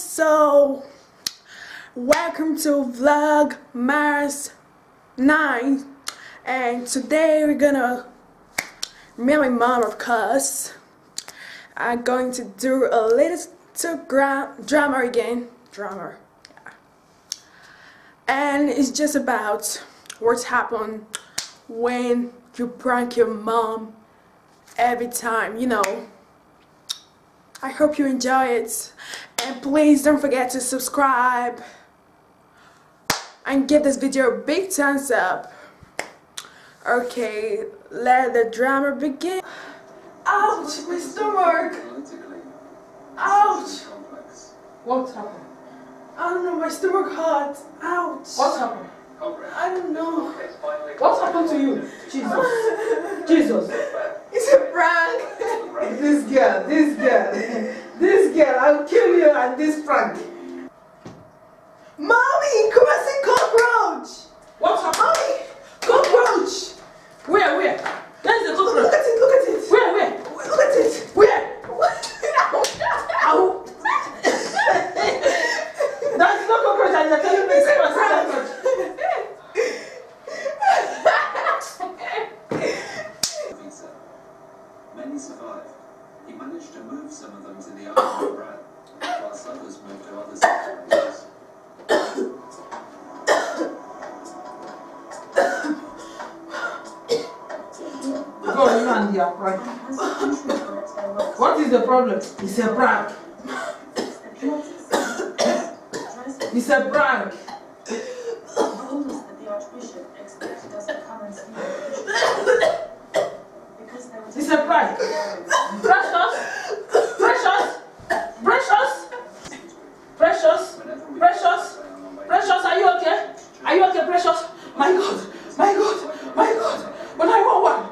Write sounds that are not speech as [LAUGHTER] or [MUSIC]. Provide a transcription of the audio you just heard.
Hello, welcome to Vlog Mars 9 and today we're gonna, me and my mom of course, are going to do a little gra drama again, drama, yeah. and it's just about what's happened when you prank your mom every time, you know. I hope you enjoy it. And please don't forget to subscribe. And give this video a big thumbs up. Okay, let the drama begin. Ouch, my stomach. Ouch. What happened? I don't know, my stomach hurt. Ouch. What happened? I don't know. What happened to you? Jesus. [LAUGHS] girl, I'll kill you and this prank. Mommy, come and see cockroach. What happened? Mommy, cockroach. Where, where? Where's the cockroach. Look at it, look at it. Where, where? Look at it. Where? [LAUGHS] Ow. There's no cockroach and you're telling me It's to a come and see cockroach. [LAUGHS] [LAUGHS] Many survived. He managed to move some of them to the whilst others [COUGHS] moved to other. Go, and your prank. What is the problem? It's a prank. It's a prank. It's a prank. Precious. Precious. Precious. Precious. Precious. Precious, are you okay? Are you okay, Precious? My God. My God. My God. But I want one. One.